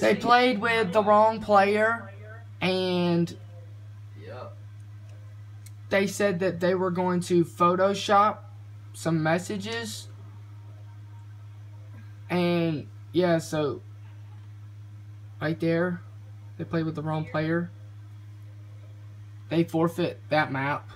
They played with the wrong player, and they said that they were going to Photoshop some messages. And yeah, so right there, they played with the wrong player. They forfeit that map.